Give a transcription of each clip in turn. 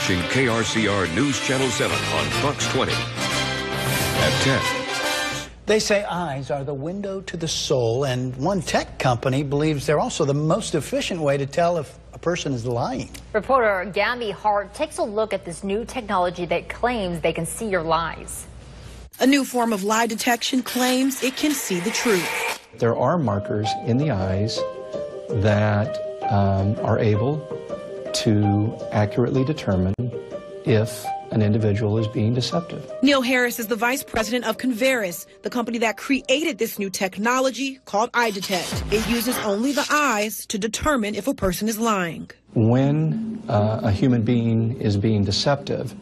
watching KRCR News Channel 7 on Fox 20 at 10. They say eyes are the window to the soul, and one tech company believes they're also the most efficient way to tell if a person is lying. Reporter Gabby Hart takes a look at this new technology that claims they can see your lies. A new form of lie detection claims it can see the truth. There are markers in the eyes that um, are able to accurately determine if an individual is being deceptive. Neil Harris is the vice president of Converus, the company that created this new technology called EyeDetect. It uses only the eyes to determine if a person is lying. When uh, a human being is being deceptive,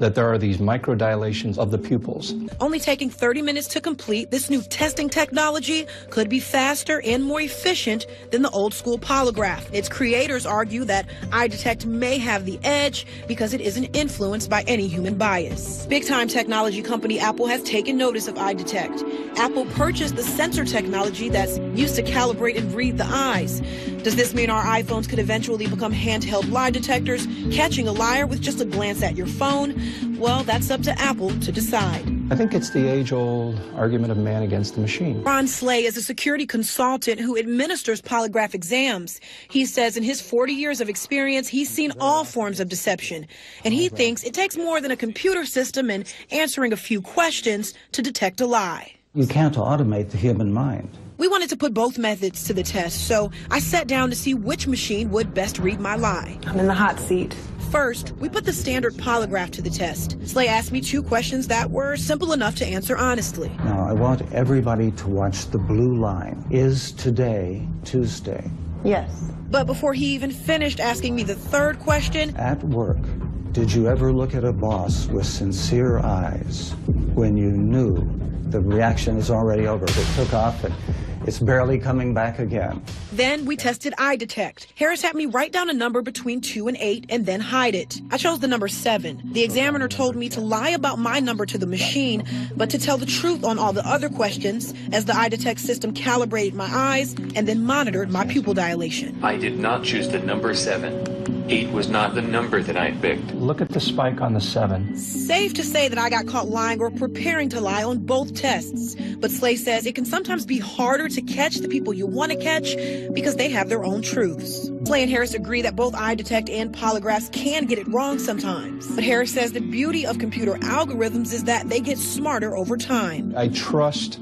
that there are these microdilations of the pupils. Only taking 30 minutes to complete, this new testing technology could be faster and more efficient than the old school polygraph. Its creators argue that EyeDetect may have the edge because it isn't influenced by any human bias. Big time technology company Apple has taken notice of EyeDetect. Apple purchased the sensor technology that's used to calibrate and read the eyes. Does this mean our iPhones could eventually become handheld lie detectors, catching a liar with just a glance at your phone? Well, that's up to Apple to decide. I think it's the age old argument of man against the machine. Ron Slay is a security consultant who administers polygraph exams. He says in his 40 years of experience, he's seen all forms of deception. And he thinks it takes more than a computer system and answering a few questions to detect a lie. You can't automate the human mind. We wanted to put both methods to the test, so I sat down to see which machine would best read my lie. I'm in the hot seat. First, we put the standard polygraph to the test. Slay asked me two questions that were simple enough to answer honestly. Now, I want everybody to watch the blue line. Is today Tuesday? Yes. But before he even finished asking me the third question, At work, did you ever look at a boss with sincere eyes when you knew the reaction is already over? It took off and it's barely coming back again. Then we tested EyeDetect. Harris had me write down a number between 2 and 8 and then hide it. I chose the number 7. The examiner told me to lie about my number to the machine, but to tell the truth on all the other questions as the EyeDetect system calibrated my eyes and then monitored my pupil dilation. I did not choose the number 7. 8 was not the number that I picked. Look at the spike on the 7. Safe to say that I got caught lying or preparing to lie on both tests. But Slay says it can sometimes be harder to catch the people you want to catch because they have their own truths. Slay and Harris agree that both eye detect and polygraphs can get it wrong sometimes. But Harris says the beauty of computer algorithms is that they get smarter over time. I trust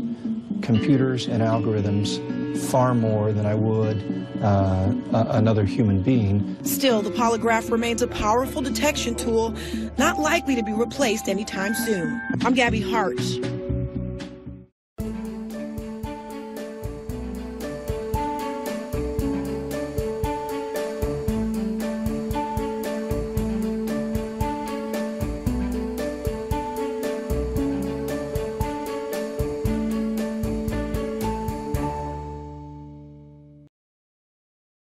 computers and algorithms far more than I would uh, another human being. Still, the polygraph remains a powerful detection tool, not likely to be replaced anytime soon. I'm Gabby Hart,